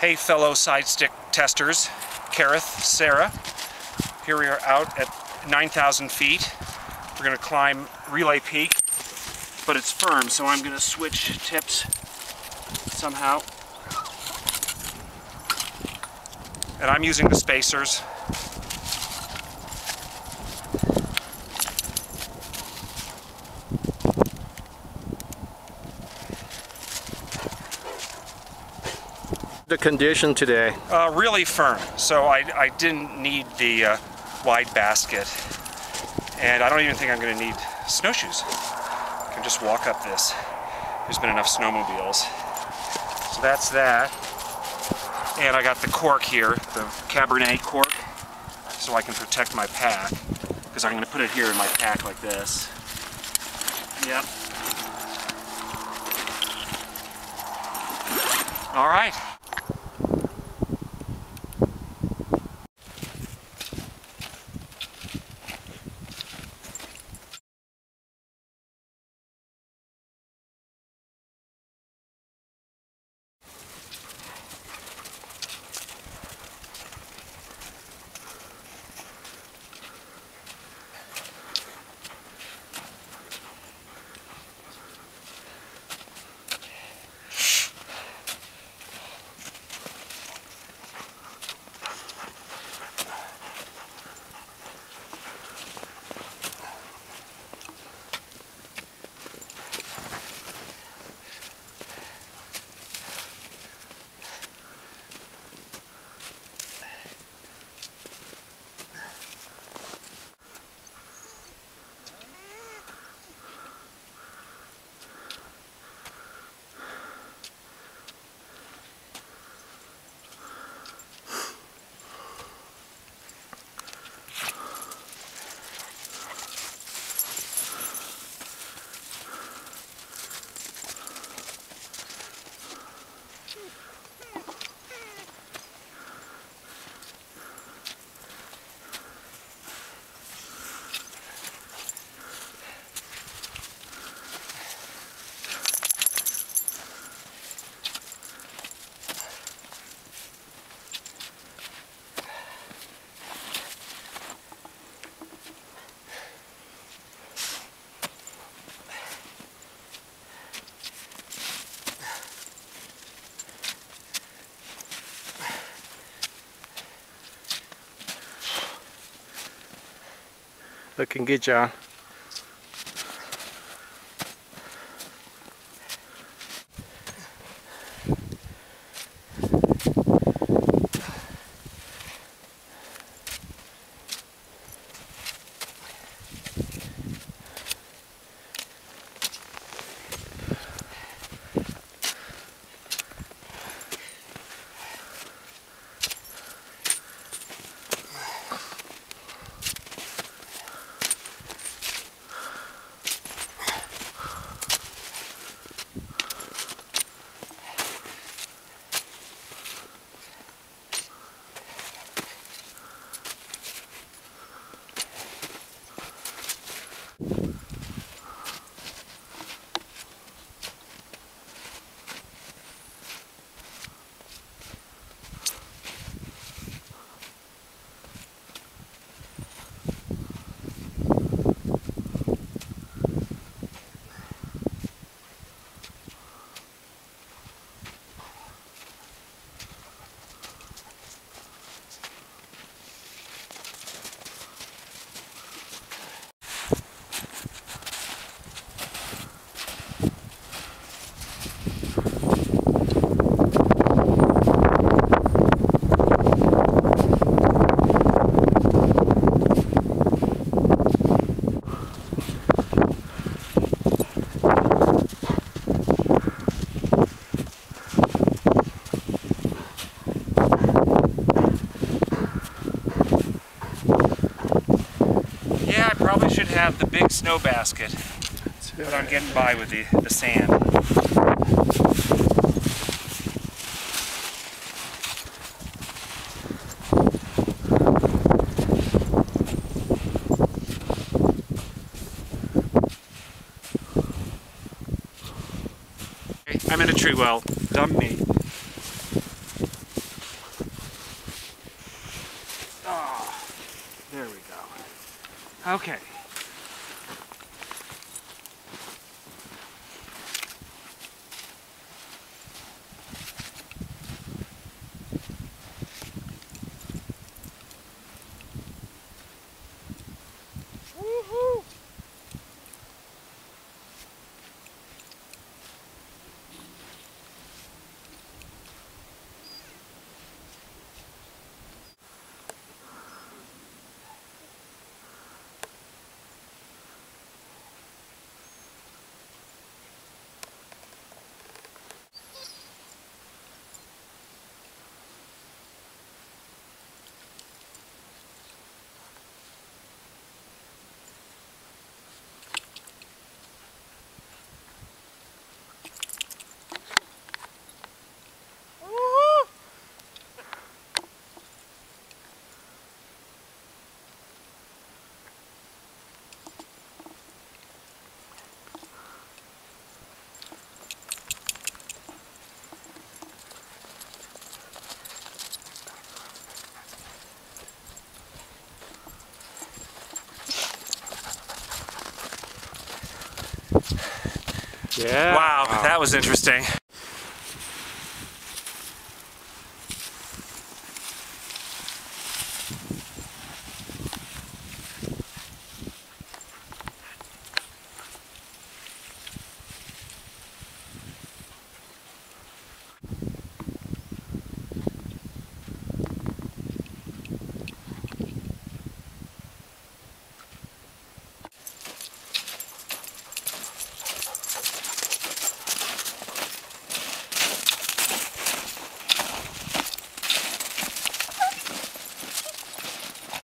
Hey fellow Sidestix testers, Kareth, Sarah. Here we are out at 9,000 feet. We're gonna climb Relay Peak, but it's firm, so I'm gonna switch tips somehow. And I'm using the spacers. The condition today. Uh, really firm, so I, I didn't need the uh, wide basket. And I don't even think I'm going to need snowshoes. I can just walk up this. There's been enough snowmobiles. So that's that. And I got the cork here, the Cabernet cork, so I can protect my pack. Because I'm going to put it here in my pack like this. Yep. All right. Looking good, John. have the big snow basket. But I'm getting by with the, the sand. I'm in a tree well. Dumb me. Ah, oh, there we go. Okay. Yeah. Wow, that was interesting.